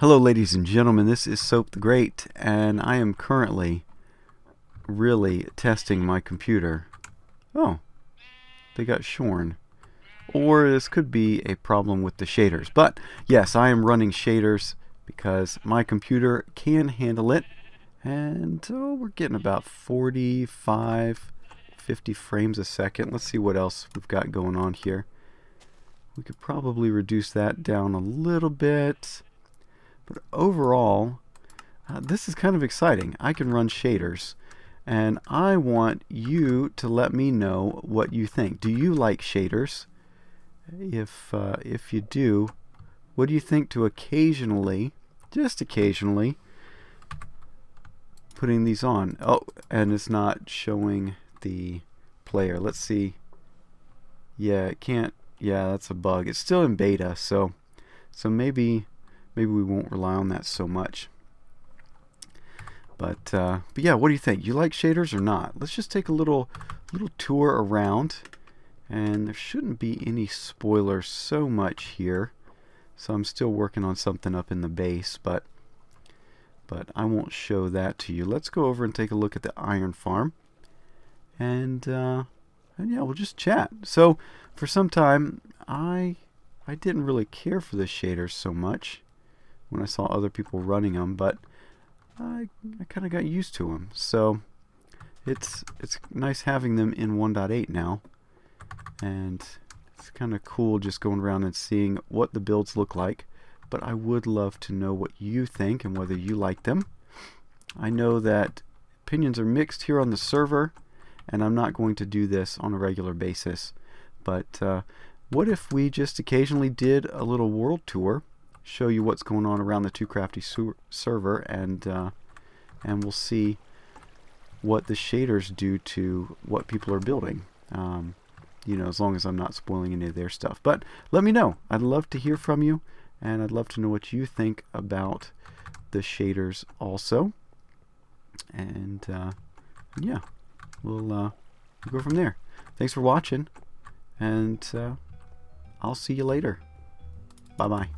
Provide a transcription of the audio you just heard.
Hello ladies and gentlemen, this is Soap the Great and I am currently really testing my computer. Oh, they got shorn. Or this could be a problem with the shaders. But yes, I am running shaders because my computer can handle it. And oh, we're getting about 45, 50 frames a second. Let's see what else we've got going on here. We could probably reduce that down a little bit. But overall, uh, this is kind of exciting. I can run shaders and I want you to let me know what you think. Do you like shaders? If, uh, if you do, what do you think to occasionally, just occasionally, putting these on? Oh, and it's not showing the player. Let's see. Yeah, it can't. Yeah, that's a bug. It's still in beta, so so maybe maybe we won't rely on that so much. But, uh, but yeah, what do you think? You like shaders or not? Let's just take a little little tour around. And there shouldn't be any spoilers so much here. So I'm still working on something up in the base, but but I won't show that to you. Let's go over and take a look at the iron farm. And, uh, and yeah, we'll just chat. So for some time, I I didn't really care for the shaders so much when I saw other people running them, but I, I kind of got used to them. So it's it's nice having them in 1.8 now, and it's kind of cool just going around and seeing what the builds look like. But I would love to know what you think and whether you like them. I know that opinions are mixed here on the server, and I'm not going to do this on a regular basis. But uh, what if we just occasionally did a little world tour show you what's going on around the Too Crafty server and uh, and we'll see what the shaders do to what people are building. Um, you know, as long as I'm not spoiling any of their stuff. But let me know. I'd love to hear from you, and I'd love to know what you think about the shaders also. And uh, yeah, we'll, uh, go from there. Thanks for watching, and uh, I'll see you later. Bye bye.